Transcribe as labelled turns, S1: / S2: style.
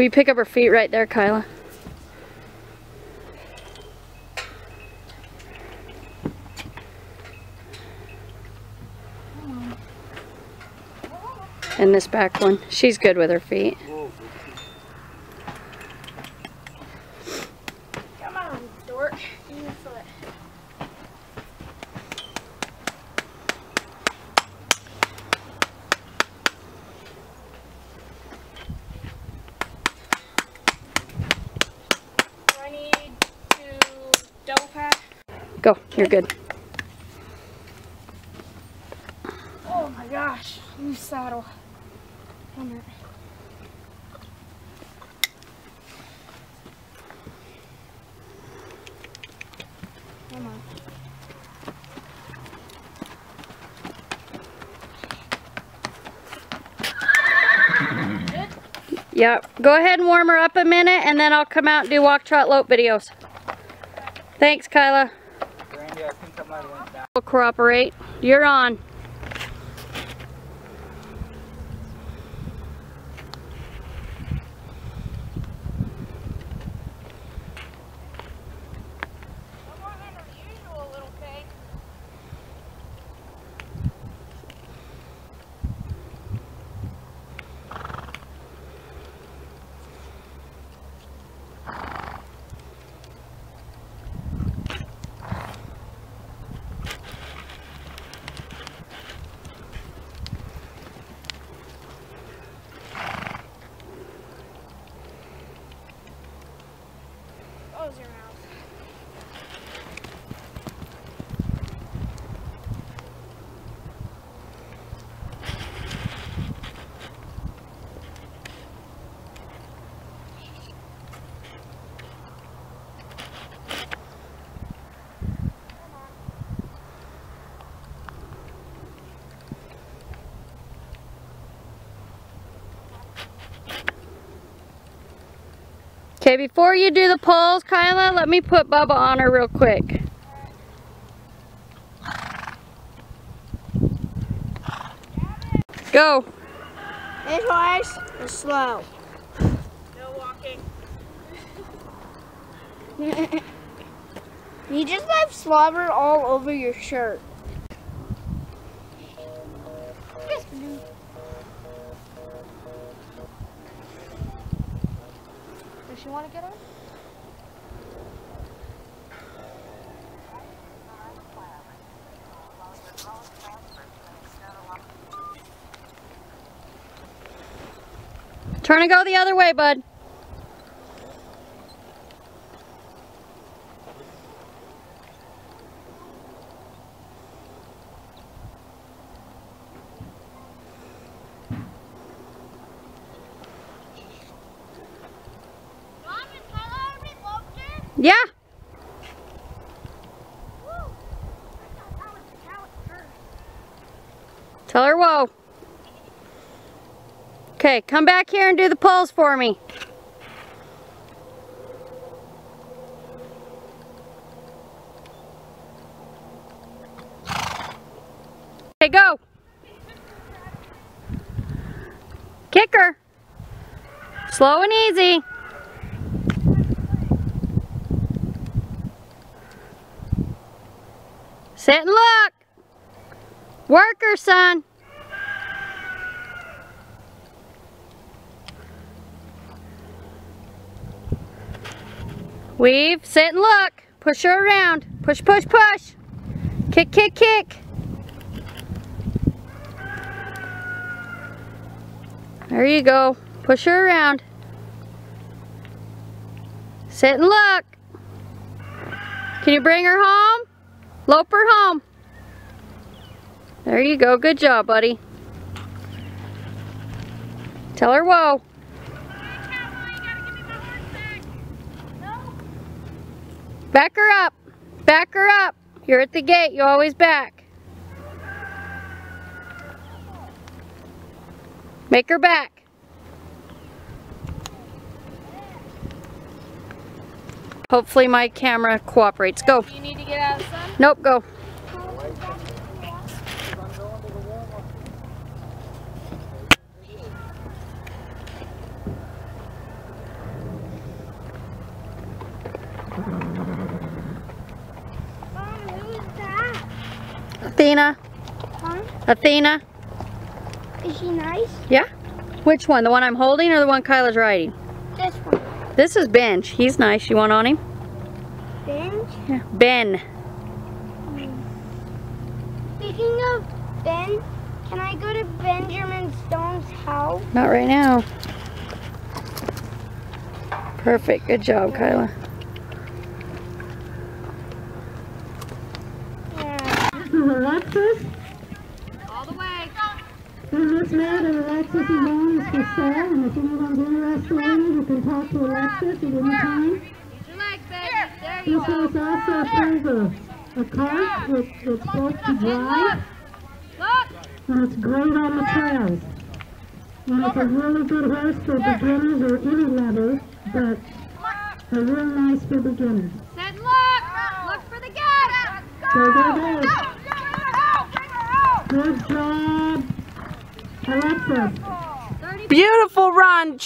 S1: Will you pick up her feet right there, Kyla? And this back one. She's good with her feet.
S2: Come on, dork. Give me your foot. Do I need to double pack?
S1: Go, you're good.
S2: Oh my gosh, new saddle. Come on.
S1: Yep. Go ahead and warm her up a minute and then I'll come out and do walk, trot, lope videos. Thanks, Kyla.
S3: Randy, I think I might have went down.
S1: We'll cooperate. You're on. Okay, before you do the pulls, Kyla, let me put Bubba on her real quick. Go.
S2: Hey, twice. And slow.
S4: No walking.
S2: You just have slobber all over your shirt. Does she want to get on?
S1: Turn and go the other way, bud. Yeah. Tell her whoa. Okay, come back here and do the pulls for me. Okay, go. Kick her. Slow and easy. Sit and look. Work her, son. Weave, sit and look. Push her around. Push, push, push. Kick, kick, kick. There you go. Push her around. Sit and look. Can you bring her home? Lope her home. There you go. Good job, buddy. Tell her whoa. Back her up. Back her up. You're at the gate. You always back. Make her back. Hopefully my camera cooperates. Go. Nope, go. Athena.
S5: Huh?
S1: Athena.
S5: Is she nice?
S1: Yeah. Which one? The one I'm holding or the one Kyla's riding?
S5: This one.
S1: This is Benj. He's nice. You want on him?
S5: Benj?
S1: Yeah. Ben. Hmm.
S5: Speaking of Ben, can I go to Benjamin Stone's house?
S1: Not right now. Perfect. Good job, Kyla.
S5: Yeah.
S6: Alexis,
S2: All the way.
S6: Man and Alexis' home is for sale, and if anyone's interested in it, you can talk to Alexis at any time.
S2: Use your legs, baby.
S6: This house also has a, a cart that, that's built to drive,
S2: Look.
S6: and it's great on the trails. And it's a really good horse for beginners or any level, but a real nice for beginners.
S2: And look. Look for the gap.
S6: Go, go, go. Good job,
S7: Beautiful run.